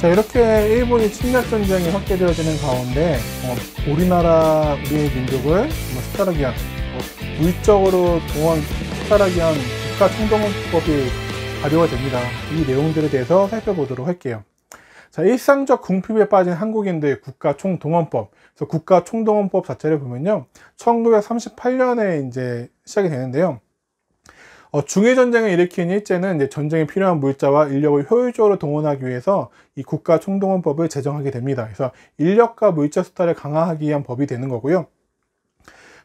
자 이렇게 일본이 침략 전쟁이 확대되어지는 가운데 어, 우리나라 우리 민족을 뭐 식사하기 위한 어, 물적으로 동원 식사하기 위한 국가 총동원법이 발효가 됩니다. 이 내용들에 대해서 살펴보도록 할게요. 자 일상적 궁핍에 빠진 한국인들 국가 총동원법 그래서 국가 총동원법 자체를 보면요 1938년에 이제 시작이 되는데요. 어, 중해전쟁을 일으킨 일제는 이제 전쟁에 필요한 물자와 인력을 효율적으로 동원하기 위해서 이 국가 총동원법을 제정하게 됩니다. 그래서 인력과 물자 수탈을 강화하기 위한 법이 되는 거고요.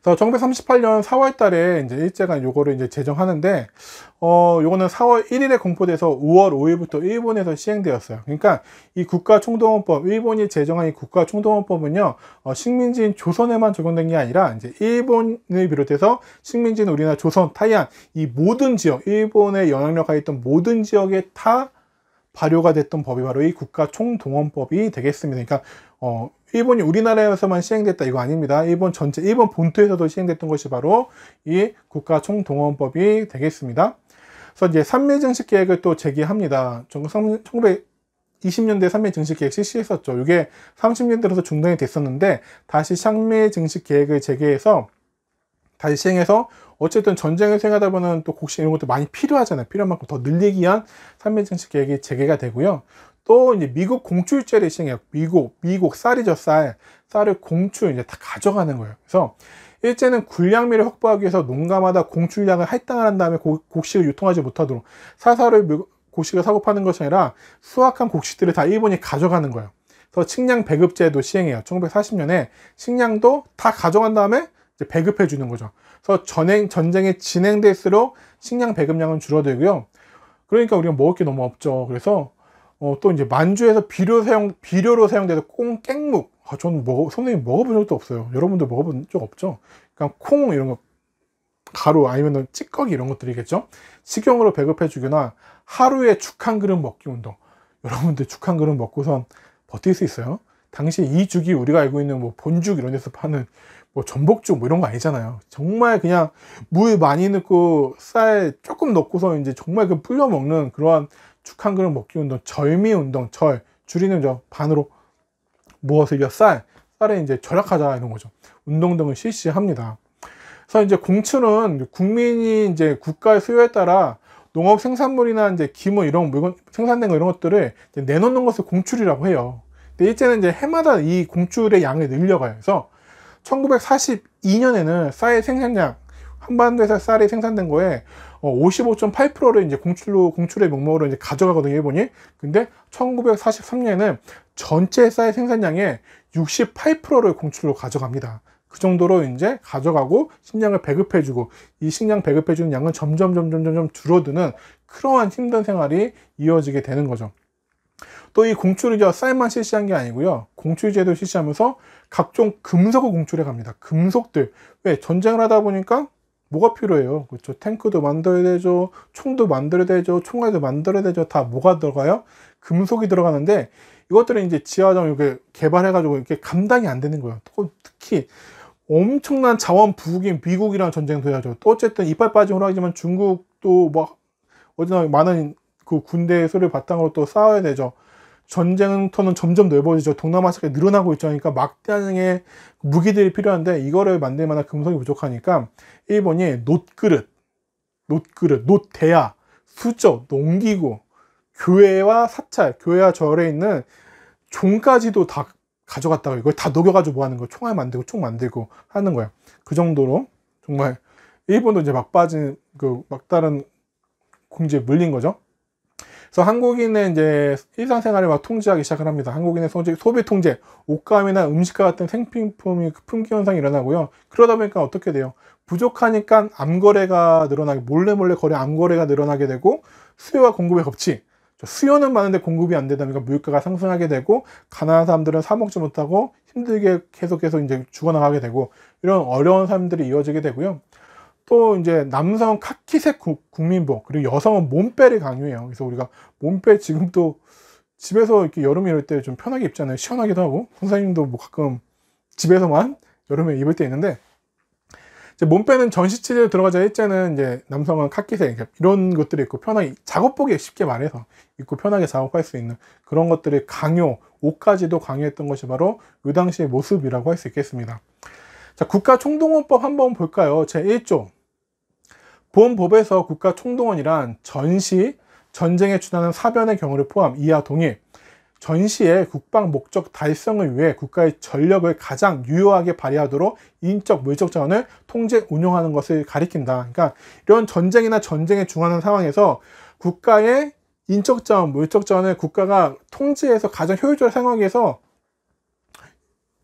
그래서 1938년 4월 달에 이제 일제가 요거를 이제 제정하는데, 어, 요거는 4월 1일에 공포돼서 5월 5일부터 일본에서 시행되었어요. 그러니까 이 국가총동원법, 일본이 제정한 이 국가총동원법은요, 어, 식민지인 조선에만 적용된 게 아니라 이제 일본을 비롯해서 식민지인 우리나라 조선, 타이안 이 모든 지역, 일본의 영향력 하에 있던 모든 지역에 다 발효가 됐던 법이 바로 이 국가총동원법이 되겠습니다. 그러니까 어, 일본이 우리나라에서만 시행됐다 이거 아닙니다. 일본 전체, 일본 본토에서도 시행됐던 것이 바로 이 국가총동원법이 되겠습니다. 그래서 이제 삼미 증식 계획을 또 제기합니다. 1920년대 삼미 증식 계획 실시했었죠. 이게 30년 들어서 중단이 됐었는데 다시 삼미 증식 계획을 재개해서 다시 시행해서 어쨌든 전쟁을 수행하다 보면 또 곡식 이런 것도 많이 필요하잖아요. 필요한 만큼 더 늘리기 위한 삼미 증식 계획이 재개가 되고요. 또 이제 미국 공출제를 시행해요. 미국, 미국 쌀이죠, 쌀. 쌀을 공출 이제 다 가져가는 거예요. 그래서 일제는 군량미를 확보하기 위해서 농가마다 공출량을 할당을 한 다음에 곡식을 유통하지 못하도록 사사를 곡식을 사고 파는 것이 아니라 수확한 곡식들을 다 일본이 가져가는 거예요. 그래서 식량 배급제도 시행해요. 1940년에 식량도 다 가져간 다음에 배급해 주는 거죠. 그래서 전행, 전쟁이 진행될수록 식량 배급량은 줄어들고요. 그러니까 우리가 먹을 게 너무 없죠. 그래서 어, 또 이제 만주에서 비료 사용, 비료로 사용돼서 콩, 깽묵. 아, 저는 먹어, 선생님 먹어본 적도 없어요. 여러분들 먹어본 적 없죠? 그러니까 콩 이런 거, 가루 아니면 찌꺼기 이런 것들이겠죠? 식용으로 배급해 주거나 하루에 죽 한 그릇 먹기 운동. 여러분들 죽 한 그릇 먹고선 버틸 수 있어요? 당시 이 죽이 우리가 알고 있는 뭐 본죽 이런 데서 파는 뭐 전복죽 뭐 이런 거 아니잖아요. 정말 그냥 물 많이 넣고 쌀 조금 넣고서 이제 정말 그 불려 먹는 그러한 죽한 그릇 먹기 운동, 절미 운동, 절 줄이는 저 반으로 무엇을요? 쌀, 쌀에 이제 절약하자 이런 거죠. 운동 등을 실시합니다. 그래서 이제 공출은 국민이 이제 국가의 수요에 따라 농업 생산물이나 이제 기물 이런 물건 생산된 거 이런 것들을 내놓는 것을 공출이라고 해요. 근데 일제는 이제 해마다 이 공출의 양을 늘려가요. 그래서 1942년에는 쌀의 생산량 한반도에서 쌀이 생산된 거에 55.8%를 어, 이제 공출로 공출의 명목으로 이제 가져가거든요 일본이. 근데 1943년에는 전체 쌀 생산량의 68%를 공출로 가져갑니다. 그 정도로 이제 가져가고 식량을 배급해주고 이 식량 배급해주는 양은 점점 점점 점점 줄어드는 그러한 힘든 생활이 이어지게 되는 거죠. 또 이 공출을 쌀만 실시한 게 아니고요. 공출제도 실시하면서 각종 금속을 공출해 갑니다. 금속들. 왜? 전쟁을 하다 보니까 뭐가 필요해요? 그렇죠. 탱크도 만들어야 되죠. 총도 만들어야 되죠. 총알도 만들어야 되죠. 다 뭐가 들어가요? 금속이 들어가는데 이것들은 이제 지하정 이렇게 개발해가지고 이렇게 감당이 안 되는 거예요. 또 특히 엄청난 자원 부국인 미국이랑 전쟁도 해야죠. 또 어쨌든 이빨 빠진 호랑이지만 중국도 뭐 어디나 많은 그 군대의 소리를 바탕으로 또 싸워야 되죠. 전쟁터는 점점 넓어지죠. 동남아시아가 늘어나고 있죠 그러니까 막대한의 무기들이 필요한데 이거를 만들 만한 금속이 부족하니까 일본이 놋그릇, 놋그릇, 놋대야, 수저, 농기구, 교회와 사찰, 교회와 절에 있는 종까지도 다 가져갔다가 이걸 다 녹여가지고 뭐 하는 거 총알 만들고 총 만들고 하는 거야. 그 정도로 정말 일본도 이제 막 빠진 그 막다른 공지에 물린 거죠. 그래서 한국인의 이제 일상생활을 막 통제하기 시작을 합니다. 한국인의 소비, 통제, 옷감이나 음식과 같은 생필품이 품귀 현상이 일어나고요. 그러다 보니까 어떻게 돼요? 부족하니까 암거래가 늘어나게 몰래 몰래 거래 암거래가 늘어나게 되고 수요와 공급의 법칙 수요는 많은데 공급이 안 되다 보니까 물가가 상승하게 되고 가난한 사람들은 사 먹지 못하고 힘들게 계속해서 이제 죽어나가게 되고 이런 어려운 삶들이 이어지게 되고요. 또 이제 남성 카키색 국민복 그리고 여성은 몸빼를 강요해요. 그래서 우리가 몸빼 지금 도 집에서 이렇게 여름에 이럴 때 좀 편하게 입잖아요. 시원하기도 하고 선생님도 뭐 가끔 집에서만 여름에 입을 때 있는데 이제 몸 빼는 전시치료 들어가자 일제는 이제 남성은 카키색 이런 것들이 있고 편하게 작업복이 쉽게 말해서 입고 편하게 작업할 수 있는 그런 것들이 강요 옷까지도 강요했던 것이 바로 이 당시의 모습이라고 할 수 있겠습니다. 자, 국가총동원법 한번 볼까요? 제 1조. 본 법에서 국가 총동원이란 전시, 전쟁에 준하는 사변의 경우를 포함 이하 동일, 전시의 국방 목적 달성을 위해 국가의 전력을 가장 유효하게 발휘하도록 인적 물적 자원을 통제 운용하는 것을 가리킨다. 그러니까 이런 전쟁이나 전쟁에 중하는 상황에서 국가의 인적 자원, 물적 자원을 국가가 통제해서 가장 효율적으로 사용하기 위해서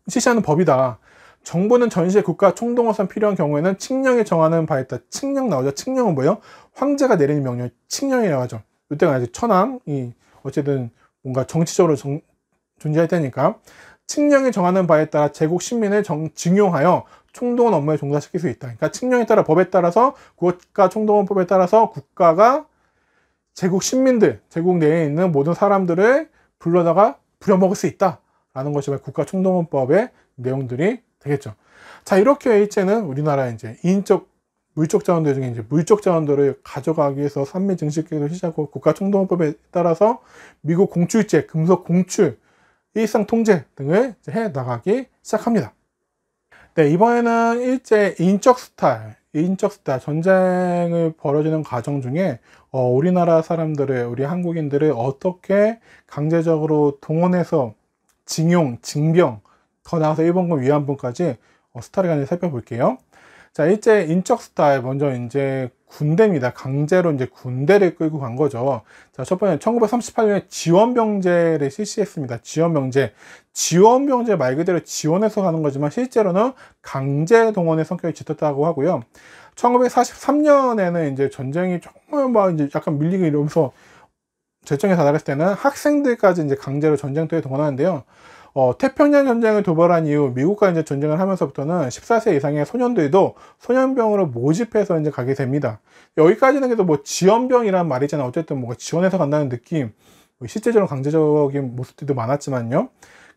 실시하는 법이다. 정부는 전시의 국가 총동원선 필요한 경우에는 칙령에 정하는 바에 따라 칙령 나오죠. 칙령은 뭐예요? 황제가 내리는 명령, 칙령이라고 하죠. 이때가 아직 천황이 어쨌든 뭔가 정치적으로 정, 존재할 테니까 칙령이 정하는 바에 따라 제국 시민을 정, 징용하여 총동원 업무에 종사시킬 수 있다. 그러니까 칙령에 따라 법에 따라서 국가 총동원법에 따라서 국가가 제국 시민들, 제국 내에 있는 모든 사람들을 불러다가 부려먹을 수 있다 라는 것이 국가 총동원법의 내용들이 되겠죠. 자 이렇게 일제는 우리나라 이제 인적 물적 자원들 중에 이제 물적 자원들을 가져가기 위해서 산미 증식계도 시작하고 국가총동원법에 따라서 미국 공출제, 금속 공출, 일상 통제 등을 해 나가기 시작합니다. 네, 이번에는 일제 인적 스타일, 인적 스타일, 전쟁을 벌어지는 과정 중에 어, 우리나라 사람들을, 우리 한국인들을 어떻게 강제적으로 동원해서 징용, 징병, 더 나아가서 일본군 위안부까지 어, 스타일을 간접 살펴볼게요. 자, 일제 인적 스타일 먼저 이제 군대입니다. 강제로 이제 군대를 끌고 간 거죠. 자, 첫 번째 1938년에 지원병제를 실시했습니다. 지원병제. 지원병제 말 그대로 지원해서 가는 거지만 실제로는 강제 동원의 성격이 짙었다고 하고요. 1943년에는 이제 전쟁이 정말 막 이제 약간 밀리고 이러면서 절정에 다다랐을 때는 학생들까지 이제 강제로 전쟁터에 동원하는데요. 어, 태평양 전쟁을 도발한 이후 미국과 이제 전쟁을 하면서부터는 14세 이상의 소년들도 소년병으로 모집해서 이제 가게 됩니다. 여기까지는 그래도 뭐 지원병이란 말이잖아. 어쨌든 뭐가 지원해서 간다는 느낌, 뭐 실제적으로 강제적인 모습들도 많았지만요.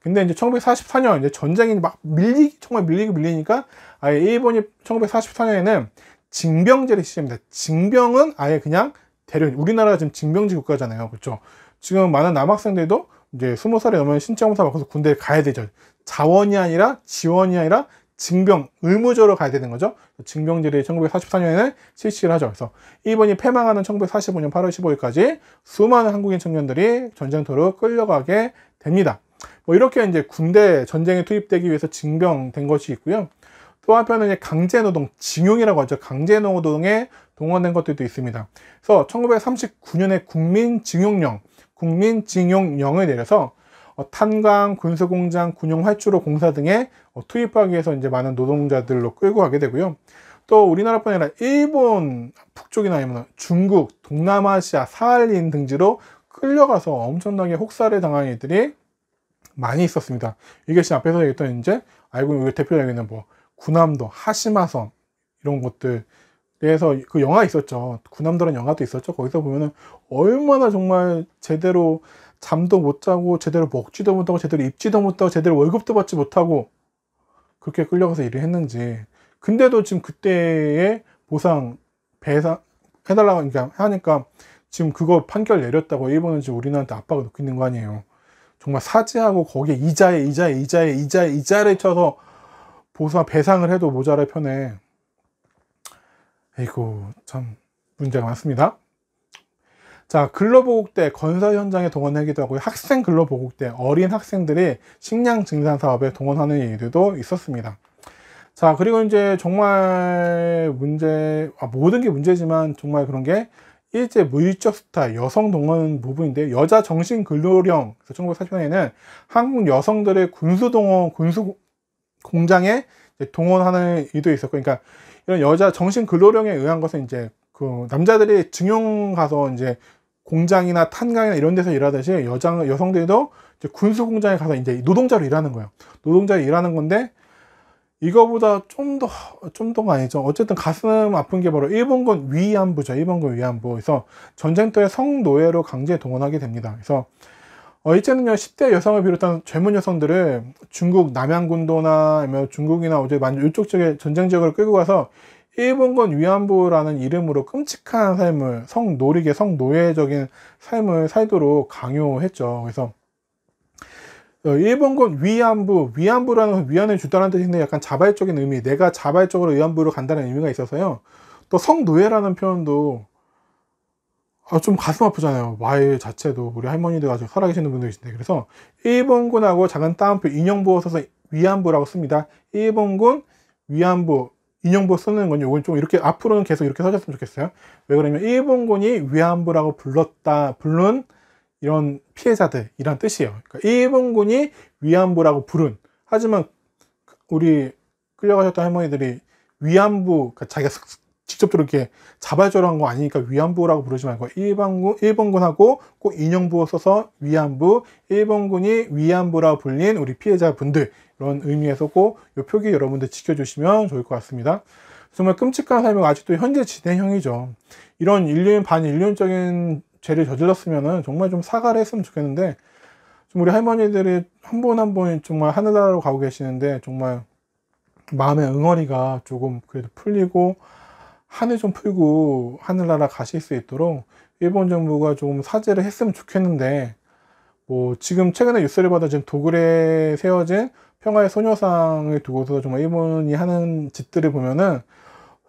근데 이제 1944년 이제 전쟁이 막 밀리기 정말 밀리기 밀리니까 아예 일본이 1944년에는 징병제를 시작합니다. 징병은 아예 그냥 대려 우리나라가 지금 징병제 국가잖아요. 그렇죠? 지금 많은 남학생들도 이제 스무 살이 넘으면 신청검사 받고서 군대에 가야 되죠. 자원이 아니라 지원이 아니라 징병, 의무적으로 가야 되는 거죠. 징병제를 1944년에는 실시를 하죠. 그래서 일본이 패망하는 1945년 8월 15일까지 수많은 한국인 청년들이 전쟁터로 끌려가게 됩니다. 뭐 이렇게 이제 군대 전쟁에 투입되기 위해서 징병된 것이 있고요. 또 한편은 강제노동, 징용이라고 하죠. 강제노동에 동원된 것들도 있습니다. 그래서 1939년에 국민징용령, 국민징용령을 내려서 어, 탄광, 군수공장, 군용활주로 공사 등에 어, 투입하기 위해서 이제 많은 노동자들로 끌고 가게 되고요. 또 우리나라뿐 아니라 일본 북쪽이나 아니면 중국, 동남아시아, 사할린 등지로 끌려가서 엄청나게 혹사를 당한 이들이 많이 있었습니다. 이게 지금 앞에서 얘기했던 이제 알고 대표적인 뭐 구남도, 하시마섬 이런 것들 그래서 그 영화 있었죠. 구남도라는 영화도 있었죠. 거기서 보면은 얼마나 정말 제대로 잠도 못 자고 제대로 먹지도 못하고 제대로 입지도 못하고 제대로 월급도 받지 못하고 그렇게 끌려가서 일을 했는지. 근데도 지금 그때의 보상 배상 해달라고 그러니까 하니까 지금 그거 판결 내렸다고 일본은 지금 우리나라한테 압박을 넣고 있는 거 아니에요. 정말 사지하고 거기에 이자에 이자에 이자에 이자에 이자를 쳐서 보상 배상을 해도 모자랄 편에 아이고 참 문제가 많습니다. 자 근로보국대 건설 현장에 동원하기도 하고 학생 근로보국대 어린 학생들이 식량 증산 사업에 동원하는 일들도 있었습니다. 자 그리고 이제 정말 문제 아, 모든 게 문제지만 정말 그런 게 일제 무일적 스타 여성 동원 부분인데 여자 정신 근로령 1940년에는 한국 여성들의 군수 동원 군수 공장에 동원하는 일도 있었고 그러니까 이런 여자 정신 근로령에 의한 것은 이제 그 남자들이 증용 가서 이제 공장이나 탄광이나 이런 데서 일하듯이 여장 여성들도 이제 군수 공장에 가서 이제 노동자로 일하는 거예요. 노동자로 일하는 건데 이거보다 좀 더, 좀 더가 아니죠. 어쨌든 가슴 아픈 게 바로 일본군 위안부죠. 일본군 위안부. 그래서 전쟁터에 성노예로 강제 동원하게 됩니다. 그래서, 어, 이제는요, 10대 여성을 비롯한 젊은 여성들을 중국 남양군도나 아니면 중국이나 어제 만주 이쪽 쪽에 전쟁 지역을 끌고 가서 일본군 위안부라는 이름으로 끔찍한 삶을 성노리게 성노예적인 삶을 살도록 강요했죠. 그래서 어, 일본군 위안부, 위안부라는 위안을 주다는 뜻인데 약간 자발적인 의미, 내가 자발적으로 위안부로 간다는 의미가 있어서요. 또 성노예라는 표현도 아, 좀 가슴 아프잖아요. 말 자체도 우리 할머니들 아직 살아계시는 분들이신데 그래서 일본군하고 작은 따옴표 인형부어 써서 위안부라고 씁니다. 일본군 위안부 인형부 쓰는 건 요건 좀 이렇게 앞으로는 계속 이렇게 써줬으면 좋겠어요. 왜 그러냐면 일본군이 위안부라고 불렀다 부른 이런 피해자들 이란 뜻이에요. 그러니까 일본군이 위안부라고 부른 하지만 우리 끌려가셨던 할머니들이 위안부 그러니까 자기가 직접적으로 이렇게 자발적으로 한 거 아니니까 위안부라고 부르지 말고 일본군, 일본군하고 꼭 인형부어 써서 위안부, 일본군이 위안부라 불린 우리 피해자분들 이런 의미에서 꼭 이 표기 여러분들 지켜주시면 좋을 것 같습니다. 정말 끔찍한 삶이 아직도 현재 진행형이죠. 이런 인륜 반인륜적인 죄를 저질렀으면 정말 좀 사과를 했으면 좋겠는데 좀 우리 할머니들이 한분한분 정말 하늘나라로 가고 계시는데 정말 마음의 응어리가 조금 그래도 풀리고 한을 좀 풀고 하늘나라 가실 수 있도록 일본 정부가 좀 사죄를 했으면 좋겠는데 뭐 지금 최근에 뉴스를 봐도 지금 도굴에 세워진 평화의 소녀상을 두고서 정말 일본이 하는 짓들을 보면은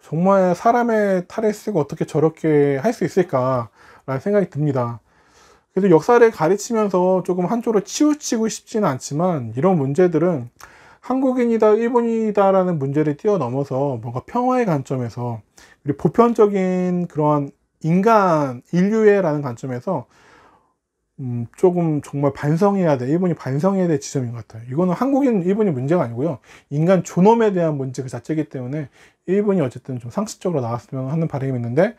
정말 사람의 탈을 쓰고 어떻게 저렇게 할 수 있을까라는 생각이 듭니다. 그래서 역사를 가르치면서 조금 한쪽으로 치우치고 싶지는 않지만 이런 문제들은 한국인이다, 일본이다라는 문제를 뛰어넘어서 뭔가 평화의 관점에서 그리고 보편적인 그러한 인간, 인류애라는 관점에서 음, 조금 정말 반성해야 돼. 일본이 반성해야 될 지점인 것 같아요. 이거는 한국인, 일본이 문제가 아니고요. 인간 존엄에 대한 문제 그 자체이기 때문에 일본이 어쨌든 좀 상식적으로 나왔으면 하는 바람이 있는데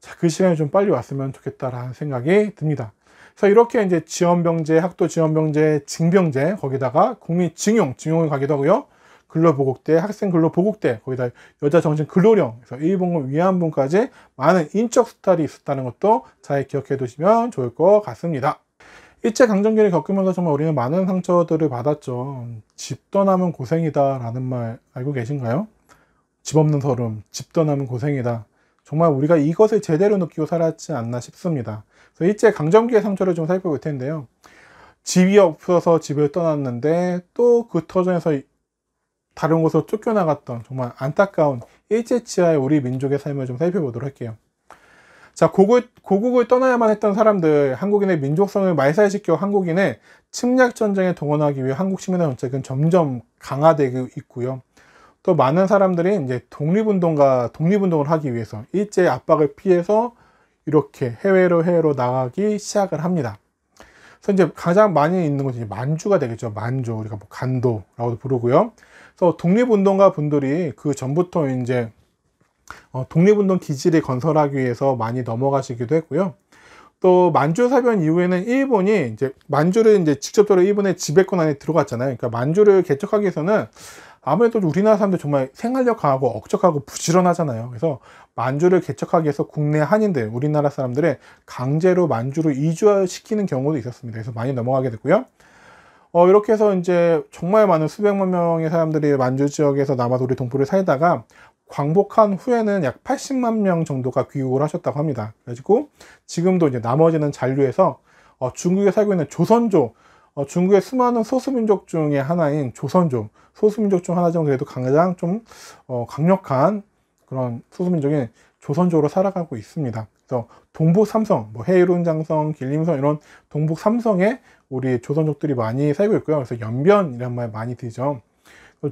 자, 그 시간이 좀 빨리 왔으면 좋겠다라는 생각이 듭니다. 그래서 이렇게 이제 지원병제, 학도 지원병제, 징병제, 거기다가 국민 징용, 징용을 가기도 하고요. 근로보국대, 학생 근로보국대, 거기다 여자 정신 근로령, 그래서 일본군 위안부까지 많은 인적 수탈이 있었다는 것도 잘 기억해 두시면 좋을 것 같습니다. 일제 강점기를 겪으면서 정말 우리는 많은 상처들을 받았죠. 집 떠나면 고생이다 라는 말 알고 계신가요? 집 없는 서름, 집 떠나면 고생이다. 정말 우리가 이것을 제대로 느끼고 살았지 않나 싶습니다. 그래서 일제 강점기의 상처를 좀 살펴볼 텐데요. 집이 없어서 집을 떠났는데 또 그 터전에서 다른 곳으로 쫓겨나갔던 정말 안타까운 일제치하의 우리 민족의 삶을 좀 살펴보도록 할게요. 자, 고국, 고국을 떠나야만 했던 사람들, 한국인의 민족성을 말살시켜 한국인의 침략전쟁에 동원하기 위해 한국 시민의 정책은 점점 강화되고 있고요. 또 많은 사람들이 이제 독립운동가, 독립운동을 하기 위해서 일제 압박을 피해서 이렇게 해외로 해외로 나가기 시작을 합니다. 그래서 이제 가장 많이 있는 것이 만주가 되겠죠. 만주 우리가 뭐 간도라고도 부르고요. 그래서 독립운동가 분들이 그 전부터 이제 어, 독립운동 기지를 건설하기 위해서 많이 넘어가시기도 했고요. 또 만주 사변 이후에는 일본이 이제 만주를 이제 직접적으로 일본의 지배권 안에 들어갔잖아요. 그러니까 만주를 개척하기 위해서는 아무래도 우리나라 사람들 정말 생활력 강하고 억적하고 부지런하잖아요. 그래서 만주를 개척하기 위해서 국내 한인들, 우리나라 사람들의 강제로 만주를 이주시키는 경우도 있었습니다. 그래서 많이 넘어가게 됐고요. 어, 이렇게 해서 이제 정말 많은 수백만 명의 사람들이 만주 지역에서 남아도리 동포를 살다가 광복한 후에는 약 80만 명 정도가 귀국을 하셨다고 합니다. 그래가지고 지금도 이제 나머지는 잔류해서 어, 중국에 살고 있는 조선족, 어, 중국의 수많은 소수민족 중의 하나인 조선족, 소수민족 중 하나지만 그래도 가장 좀 어, 강력한 그런 소수민족인 조선족으로 살아가고 있습니다. 그래서 동북 삼성, 뭐 해일운 장성, 길림성 이런 동북 삼성에 우리 조선족들이 많이 살고 있고요. 그래서 연변이란 말 많이 들죠.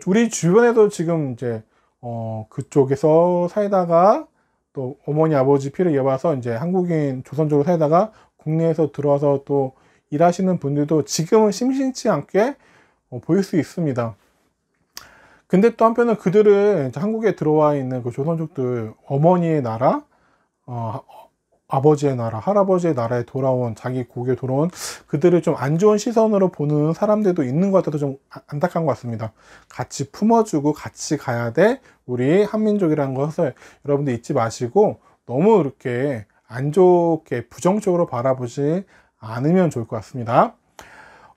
우리 주변에도 지금 이제 어, 그쪽에서 살다가 또 어머니 아버지 피를 이어봐서 이제 한국인 조선족으로 살다가 국내에서 들어와서 또 일하시는 분들도 지금은 심심치 않게 어, 보일 수 있습니다. 근데 또 한편은 그들은 한국에 들어와 있는 그 조선족들 어머니의 나라, 어, 아버지의 나라, 할아버지의 나라에 돌아온 자기 고국에 돌아온 그들을 좀 안 좋은 시선으로 보는 사람들도 있는 것 같아서 좀 아, 안타까운 것 같습니다. 같이 품어주고 같이 가야 돼 우리 한민족이라는 것을 여러분들 잊지 마시고 너무 이렇게 안 좋게 부정적으로 바라보지 않으면 좋을 것 같습니다.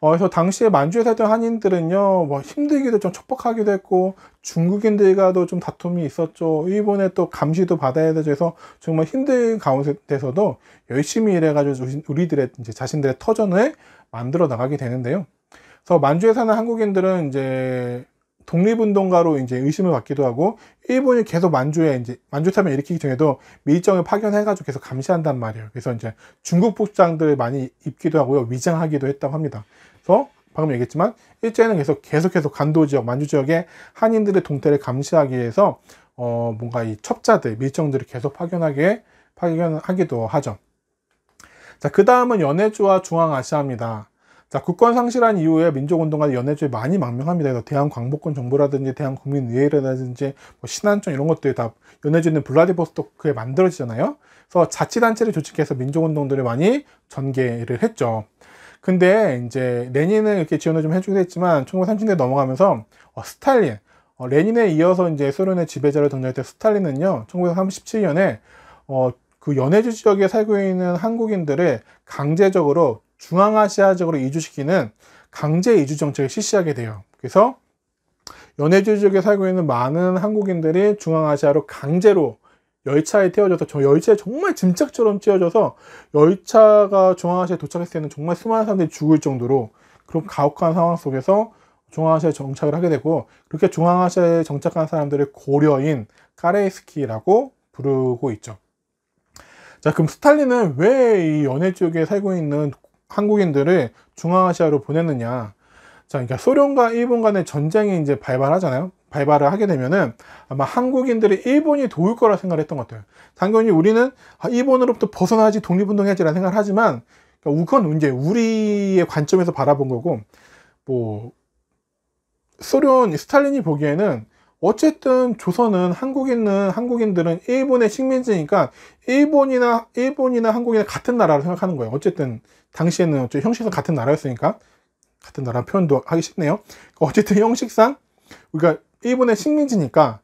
어, 그래서 당시에 만주에 살던 한인들은요, 뭐 힘들기도 좀 촉박하기도 했고, 중국인들과도 좀 다툼이 있었죠. 일본에 또 감시도 받아야 돼서 정말 힘든 가운데서도 열심히 일해가지고 우리들의 이제 자신들의 터전을 만들어 나가게 되는데요. 그래서 만주에 사는 한국인들은 이제 독립운동가로 이제 의심을 받기도 하고 일본이 계속 만주에 이제 만주 사면 일으키기 전에도 밀정을 파견해가지고 계속 감시한단 말이에요. 그래서 이제 중국 복장들 많이 입기도 하고요, 위장하기도 했다고 합니다. 그래서 방금 얘기했지만 일제는 계속 계속해서 간도 지역, 만주 지역에 한인들의 동태를 감시하기 위해서 어 뭔가 이 첩자들, 밀정들을 계속 파견하게 파견하기도 하죠. 자, 그 다음은 연해주와 중앙아시아입니다. 자, 국권 상실한 이후에 민족운동가 연해주에 많이 망명합니다. 그래서 대한광복군 정부라든지 대한국민의회라든지 뭐 신한청 이런 것들이 다 연해주는 블라디보스토크에 만들어지잖아요. 그래서 자치단체를 조직해서 민족운동들을 많이 전개를 했죠. 근데 이제 레닌은 이렇게 지원을 좀 해주기도 했지만 1930년대 넘어가면서 어, 스탈린, 어, 레닌에 이어서 이제 소련의 지배자로 등장했던 스탈린은요, 1937년에 어, 그 연해주 지역에 살고 있는 한국인들을 강제적으로 중앙아시아 지역으로 이주시키는 강제 이주 정책을 실시하게 돼요. 그래서 연해주 지역에 살고 있는 많은 한국인들이 중앙아시아로 강제로 열차에 태워져서 저 열차에 정말 짐짝처럼 찌어져서 열차가 중앙아시아에 도착했을 때는 정말 수많은 사람들이 죽을 정도로 그런 가혹한 상황 속에서 중앙아시아에 정착을 하게 되고 그렇게 중앙아시아에 정착한 사람들을 고려인 까레이스키라고 부르고 있죠. 자, 그럼 스탈린은 왜 이 연해 지역에 살고 있는 한국인들을 중앙아시아로 보냈느냐? 자, 그러니까 소련과 일본 간의 전쟁이 이제 발발하잖아요. 발발을 하게 되면은 아마 한국인들이 일본이 도울 거라 생각을 했던 것 같아요. 당연히 우리는 아, 일본으로부터 벗어나지 독립운동해야지라는 생각을 하지만 그러니까 그건 이제 우리의 관점에서 바라본 거고 뭐 소련 스탈린이 보기에는 어쨌든 조선은 한국인은 한국인들은 일본의 식민지니까 일본이나 일본이나 한국이나 같은 나라로 생각하는 거예요. 어쨌든 당시에는 어쨌든 형식상 같은 나라였으니까 같은 나라 표현도 하기 쉽네요. 어쨌든 형식상 우리가 일본의 식민지니까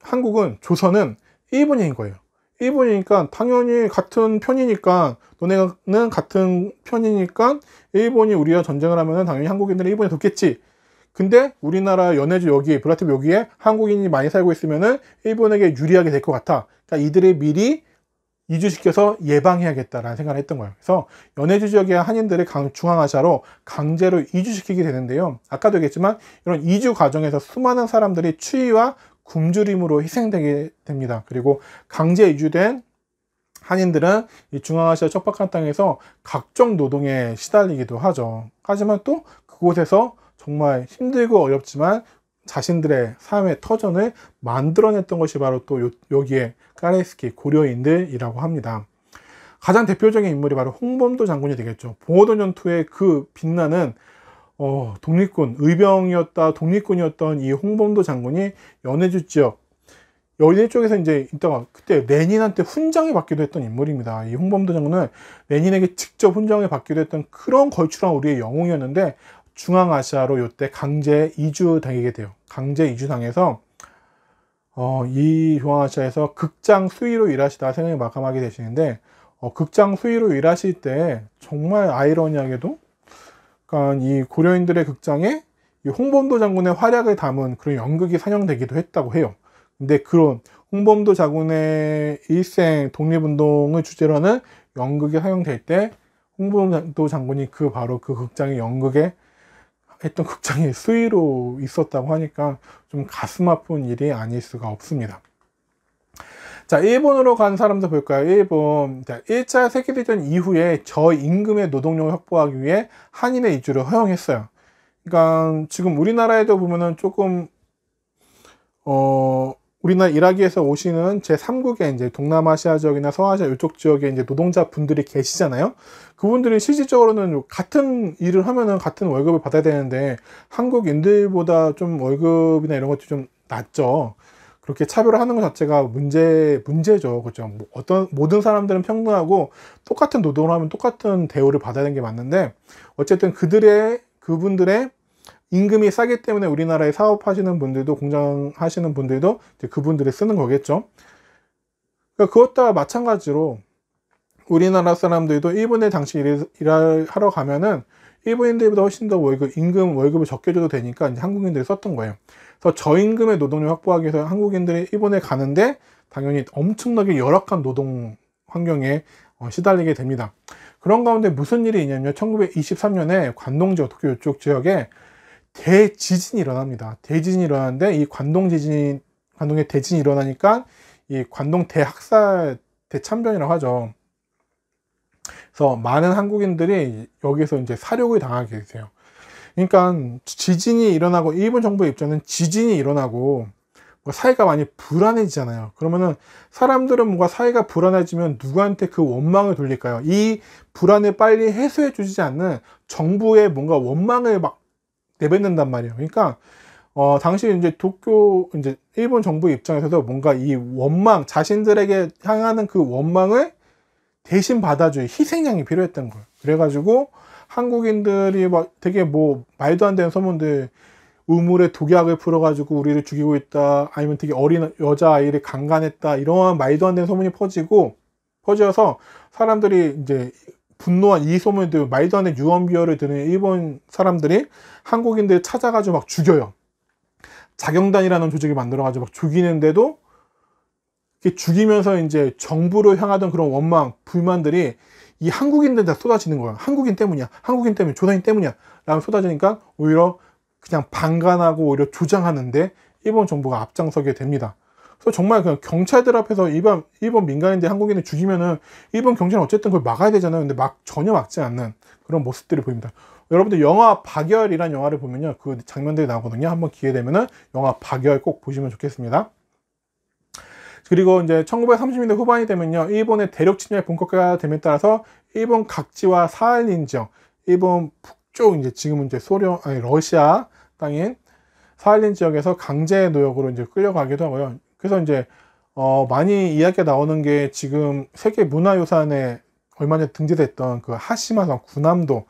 한국은 조선은 일본인 거예요. 일본이니까 당연히 같은 편이니까 너네는 같은 편이니까 일본이 우리와 전쟁을 하면 당연히 한국인들은 일본에 돕겠지. 근데 우리나라 연해주 여기 브라티브 여기에 한국인이 많이 살고 있으면은 일본에게 유리하게 될 것 같아. 그러니까 이들을 미리 이주시켜서 예방해야겠다라는 생각을 했던 거예요. 그래서 연해주 지역의 한인들을 중앙아시아로 강제로 이주시키게 되는데요. 아까도 얘기했지만 이런 이주 과정에서 수많은 사람들이 추위와 굶주림으로 희생되게 됩니다. 그리고 강제 이주된 한인들은 이 중앙아시아 척박한 땅에서 각종 노동에 시달리기도 하죠. 하지만 또 그곳에서 정말 힘들고 어렵지만 자신들의 삶의 터전을 만들어냈던 것이 바로 또 여기에 까레스키 고려인들이라고 합니다. 가장 대표적인 인물이 바로 홍범도 장군이 되겠죠. 봉오동 전투의 그 빛나는 어, 독립군, 의병이었다, 독립군이었던 이 홍범도 장군이 연해주 지역, 연해 쪽에서 이제 이따가 그때 레닌한테 훈장을 받기도 했던 인물입니다. 이 홍범도 장군은 레닌에게 직접 훈장을 받기도 했던 그런 걸출한 우리의 영웅이었는데 중앙아시아로 이때 강제 이주 당하게 돼요. 강제 이주 당해서 어, 이 중앙아시아에서 극장 수위로 일하시다 생을 마감하게 되시는데 어, 극장 수위로 일하실 때 정말 아이러니하게도 그러니까 이 고려인들의 극장에 이 홍범도 장군의 활약을 담은 그런 연극이 상영되기도 했다고 해요. 근데 그런 홍범도 장군의 일생 독립운동을 주제로 하는 연극이 상영될 때 홍범도 장군이 그 바로 그 극장의 연극에 했던 극장이 수위로 있었다고 하니까 좀 가슴 아픈 일이 아닐 수가 없습니다. 자, 일본으로 간 사람들 볼까요? 일본. 자, 1차 세계대전 이후에 저임금의 노동력을 확보하기 위해 한인의 이주를 허용했어요. 그러니까 지금 우리나라에도 보면은 조금, 어, 우리나라 이라기에서 오시는 제3국의 이제 동남아시아 지역이나 서아시아 이쪽 지역에 이제 노동자 분들이 계시잖아요. 그분들이 실질적으로는 같은 일을 하면은 같은 월급을 받아야 되는데 한국인들보다 좀 월급이나 이런 것도 좀 낮죠. 그렇게 차별을 하는 것 자체가 문제, 문제죠. 그죠. 뭐 어떤, 모든 사람들은 평등하고 똑같은 노동을 하면 똑같은 대우를 받아야 되는 게 맞는데 어쨌든 그들의, 그분들의 임금이 싸기 때문에 우리나라에 사업하시는 분들도 공장 하시는 분들도 그분들이 쓰는 거겠죠. 그러니까 그것과 마찬가지로 우리나라 사람들도 일본에 당시 일하러 가면은 일본인들보다 훨씬 더 월급, 임금, 월급을 적게 줘도 되니까 이제 한국인들이 썼던 거예요. 그래서 저임금의 노동력 확보하기 위해서 한국인들이 일본에 가는데 당연히 엄청나게 열악한 노동 환경에 어, 시달리게 됩니다. 그런 가운데 무슨 일이 있냐면 1923년에 관동 지역, 도쿄 이쪽 지역에 대지진이 일어납니다. 대지진이 일어나는데 이 관동 지진, 관동에 대지진이 일어나니까 이 관동 대학살 대참변이라고 하죠. 그래서 많은 한국인들이 여기서 이제 사륙을 당하게 되세요. 그러니까 지진이 일어나고 일본 정부의 입장은 지진이 일어나고 뭐 사회가 많이 불안해지잖아요. 그러면은 사람들은 뭔가 사회가 불안해지면 누구한테 그 원망을 돌릴까요? 이 불안을 빨리 해소해 주지 않는 정부의 뭔가 원망을 막 내뱉는단 말이에요. 그러니까 어 당시 이제 도쿄 이제 일본 정부 입장에서도 뭔가 이 원망 자신들에게 향하는 그 원망을 대신 받아줄 희생양이 필요했던 거예요. 그래가지고 한국인들이 막 되게 뭐 말도 안 되는 소문들 우물에 독약을 풀어가지고 우리를 죽이고 있다 아니면 되게 어린 여자아이를 강간했다 이런 말도 안 되는 소문이 퍼지고 퍼져서 사람들이 이제 분노한 이 소문들 말도 안 되는 유언비어를 듣는 일본 사람들이 한국인들 찾아가지고 막 죽여요 자경단이라는 조직을 만들어가지고 막 죽이는데도 죽이면서 이제 정부를 향하던 그런 원망 불만들이 이 한국인들한테 쏟아지는 거야. 한국인 때문이야. 한국인 때문에 조선인 때문이야. 라고 쏟아지니까 오히려 그냥 방관하고 오히려 조장하는데 일본 정부가 앞장서게 됩니다. 그래서 정말 그냥 경찰들 앞에서 일본, 일본 민간인들 한국인을 죽이면은 일본 경찰은 어쨌든 그걸 막아야 되잖아요. 근데 막 전혀 막지 않는 그런 모습들이 보입니다. 여러분들 영화 박열이란 영화를 보면요. 그 장면들이 나오거든요. 한번 기회 되면은 영화 박열 꼭 보시면 좋겠습니다. 그리고 이제 1930년대 후반이 되면요. 일본의 대륙 침략 본격화가 됨에 따라서 일본 각지와 사할린 지역, 일본 북쪽 이제 지금은 이제 소련 아니 러시아 땅인 사할린 지역에서 강제 노역으로 이제 끌려가기도 하고요. 그래서 이제 어 많이 이야기가 나오는 게 지금 세계 문화유산에 얼마 전에 등재됐던 그 하시마성 구남도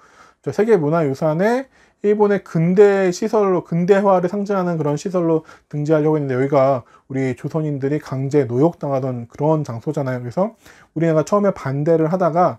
세계 문화유산에 일본의 근대 시설로 근대화를 상징하는 그런 시설로 등재하려고 했는데 여기가 우리 조선인들이 강제 노역당하던 그런 장소잖아요. 그래서 우리나라가 처음에 반대를 하다가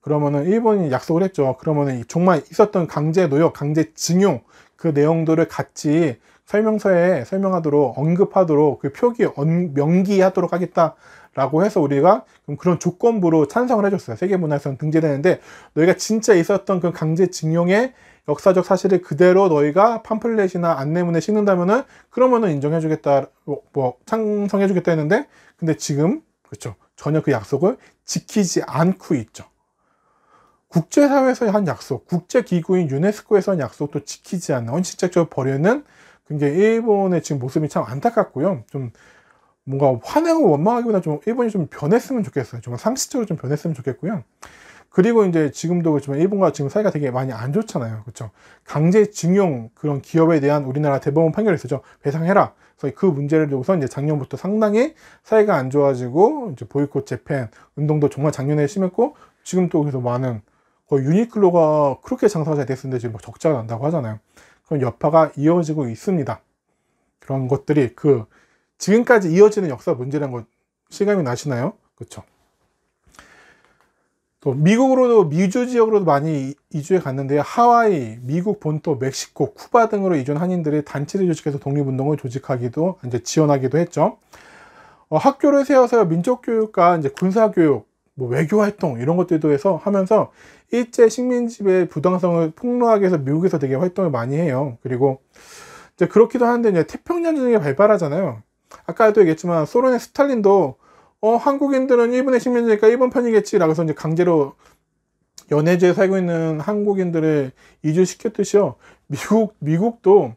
그러면은 일본이 약속을 했죠. 그러면은 정말 있었던 강제 노역, 강제 징용 그 내용들을 같이 설명서에 설명하도록 언급하도록 그 표기 명기하도록 하겠다라고 해서 우리가 그런 조건부로 찬성을 해줬어요. 세계문화유산 등재되는데 너희가 진짜 있었던 그 강제 징용의 역사적 사실을 그대로 너희가 팜플렛이나 안내문에 싣는다면은 그러면은 인정해주겠다, 뭐, 뭐 찬성해주겠다 했는데 근데 지금 그렇죠 전혀 그 약속을 지키지 않고 있죠. 국제사회에서의 한 약속, 국제기구인 유네스코에서 한 약속도 지키지 않는 원칙적으로 버리는 굉장히 일본의 지금 모습이 참 안타깝고요. 좀 뭔가 화내고 원망하기보다 좀 일본이 좀 변했으면 좋겠어요. 정말 상식적으로 좀 변했으면 좋겠고요. 그리고 이제 지금도 그렇지만 일본과 지금 사이가 되게 많이 안 좋잖아요. 그렇죠? 강제징용 그런 기업에 대한 우리나라 대법원 판결이 있었죠. 배상해라. 그래서 그 문제를 두고서 이제 작년부터 상당히 사이가 안 좋아지고 이제 보이콧 재팬 운동도 정말 작년에 심했고 지금 또 그래서 많은 거의 유니클로가 그렇게 장사가 잘 됐었는데 지금 뭐 적자가 난다고 하잖아요. 그런 여파가 이어지고 있습니다. 그런 것들이 그 지금까지 이어지는 역사 문제라는 것 실감이 나시나요? 그렇죠? 또 미국으로도 미주 지역으로도 많이 이주해 갔는데요. 하와이, 미국 본토, 멕시코, 쿠바 등으로 이주한 한인들이 단체를 조직해서 독립운동을 조직하기도 이제 지원하기도 했죠. 어, 학교를 세워서 민족교육과 이제 군사교육, 뭐 외교 활동 이런 것들도 해서 하면서 일제 식민지배 부당성을 폭로하기 위해서 미국에서 되게 활동을 많이 해요. 그리고 이제 그렇기도 한데 이제 태평양 전쟁이 발발하잖아요. 아까도 얘기했지만 소련의 스탈린도 어, 한국인들은 일본의 식민지니까 일본 편이겠지라고 해서 이제 강제로 연해지에 살고 있는 한국인들을 이주시켰듯이요. 미국, 미국도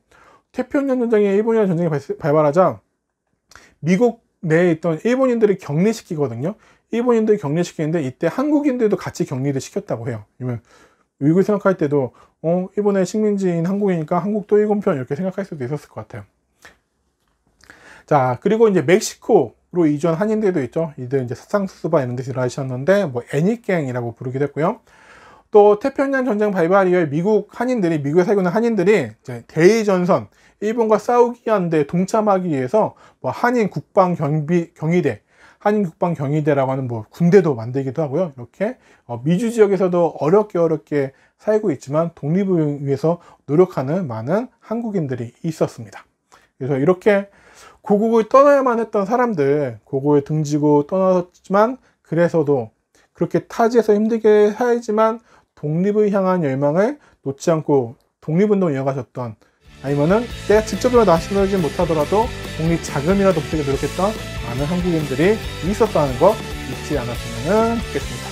태평양 전쟁에 일본이랑 전쟁이 발발하자 미국 내에 있던 일본인들을 격리시키거든요. 일본인들 격리시키는데 이때 한국인들도 같이 격리를 시켰다고 해요. 그러면 미국을 생각할 때도 어, 일본의 식민지인 한국이니까 한국도 일본 편 이렇게 생각할 수도 있었을 것 같아요. 자, 그리고 이제 멕시코 로 이전 한인들도 있죠. 이들 이제 사상수수바 이런 데서 일하셨는데 뭐 애니갱이라고 부르기도 했고요. 또 태평양 전쟁 발발 이후에 미국 한인들이 미국에 살고 있는 한인들이 대의전선 일본과 싸우기 한데 동참하기 위해서 뭐 한인 국방 경비 경위대 한인국방경희대라고 하는 뭐 군대도 만들기도 하고요. 이렇게 어, 미주 지역에서도 어렵게 어렵게 살고 있지만 독립을 위해서 노력하는 많은 한국인들이 있었습니다. 그래서 이렇게 고국을 떠나야만 했던 사람들, 고국에 등지고 떠났지만 그래서도 그렇게 타지에서 힘들게 살지만 독립을 향한 열망을 놓지 않고 독립운동을 이어가셨던 아니면은 내가 직접이라도 나서지 못하더라도 독립 자금이라도 붙이게 노력했던 많은 한국인들이 있었다는 거 잊지 않았으면 좋겠습니다.